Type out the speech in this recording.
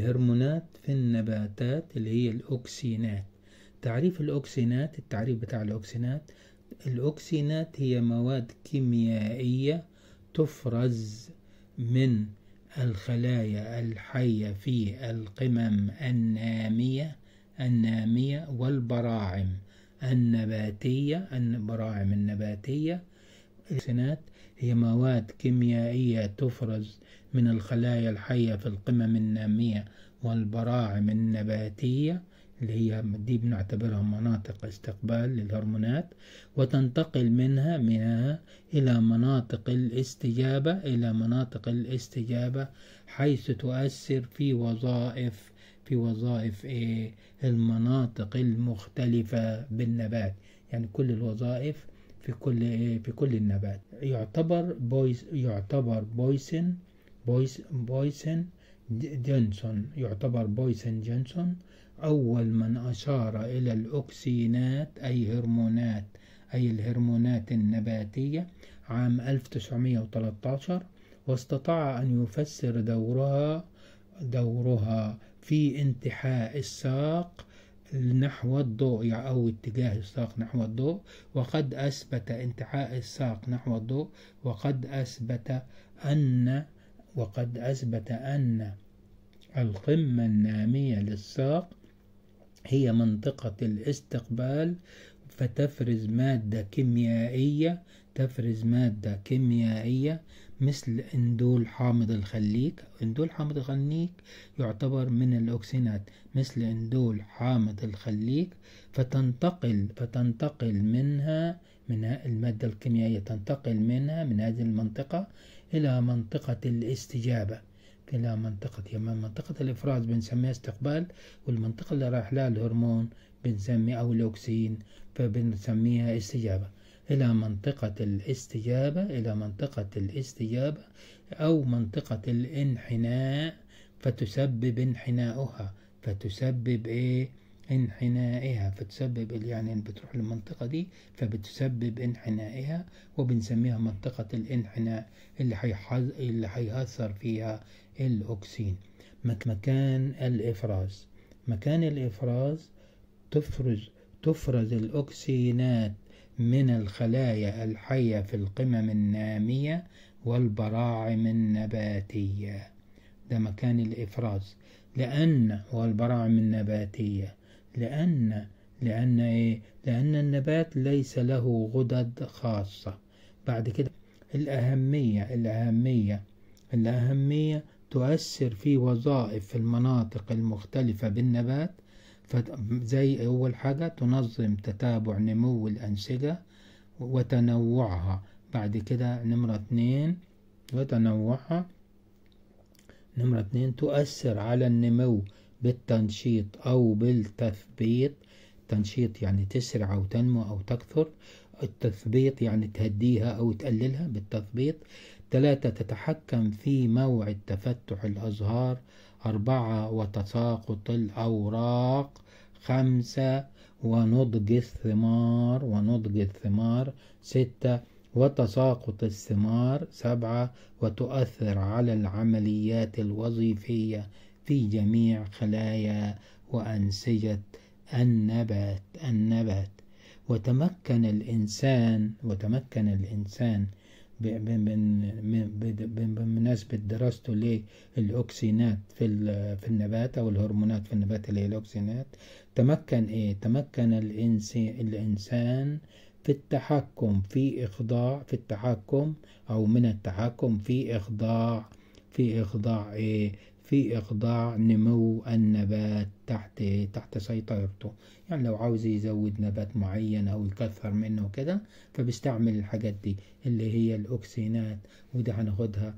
الهرمونات في النباتات اللي هي الأوكسينات. تعريف الأوكسينات التعريف بتاع الأوكسينات الأوكسينات هي مواد كيميائية تفرز من الخلايا الحية في القمم النامية النامية والبراعم النباتية البراعم النباتية. الأوكسينات هي مواد كيميائية تفرز من الخلايا الحية في القمم النامية والبراعم النباتية اللي هي دي بنعتبرها مناطق استقبال للهرمونات وتنتقل منها منها إلى مناطق الاستجابة إلى مناطق الاستجابة حيث تؤثر في وظائف في وظائف إيه؟ المناطق المختلفة بالنبات. يعني كل الوظائف في كل في كل النبات. يعتبر بويس يعتبر بويسن بويس بويسن جنسون يعتبر بويسن جنسون أول من أشار إلى الأوكسينات أي هرمونات أي الهرمونات النباتية عام 1913 واستطاع أن يفسر دورها دورها في انتحاء الساق نحو الضوء أو اتجاه الساق نحو الضوء. وقد أثبت انتحاء الساق نحو الضوء. وقد أثبت أن وقد أثبت أن القمة النامية للساق هي منطقة الاستقبال. فتفرز مادة كيميائية تفرز مادة كيميائية مثل إندول حامض الخليك. إندول حامض الخليك يعتبر من الاوكسينات مثل إندول حامض الخليك فتنتقل فتنتقل منها من المادة الكيميائية تنتقل منها من هذه المنطقة إلى منطقة الاستجابة. إلى منطقة يما منطقة الإفراز بنسميها استقبال والمنطقة اللي رايح لها الهرمون بنسمي أو الأكسين فبنسميها استجابة. إلى منطقة الاستجابة إلى منطقة الاستجابة أو منطقة الانحناء فتسبب انحناؤها. فتسبب إيه؟ انحنائها. فتسبب يعني بتروح للمنطقة دي فبتسبب انحنائها وبنسميها منطقة الانحناء اللي اللي حيأثر فيها الأكسين مكان الإفراز. مكان الإفراز تفرز تفرز الأكسينات من الخلايا الحية في القمم النامية والبراعم النباتية. ده مكان الإفراز. لأن والبراعم النباتية. لأن لأن إيه؟ لأن النبات ليس له غدد خاصة. بعد كده الأهمية الأهمية الأهمية تؤثر في وظائف المناطق المختلفة بالنبات زي أول حاجة تنظم تتابع نمو الأنسجة وتنوعها. بعد كده نمرة اتنين وتنوعها. نمرة اتنين تؤثر على النمو بالتنشيط أو بالتثبيط تنشيط يعني تسرع أو تنمو أو تكثر. التثبيط يعني تهديها أو تقللها بالتثبيط ثلاثة تتحكم في موعد تفتح الأزهار أربعة وتساقط الأوراق خمسة ونضج الثمار ونضج الثمار ستة وتساقط الثمار سبعة وتؤثر على العمليات الوظيفية في جميع خلايا وأنسجة النبات النبات. وتمكن الإنسان وتمكن الإنسان بمناسبة دراسته للأوكسينات في في النبات أو الهرمونات في النبات اللي هي الأوكسينات تمكن إيه؟ تمكن الإنسان في التحكم في إخضاع في التحكم أو من التحكم في إخضاع في إخضاع إيه؟ في إخضاع نمو النبات تحت تحت سيطرته. يعني لو عاوز يزود نبات معين أو يكثر منه كده فبيستعمل الحاجات دي اللي هي الأكسينات ودي هناخدها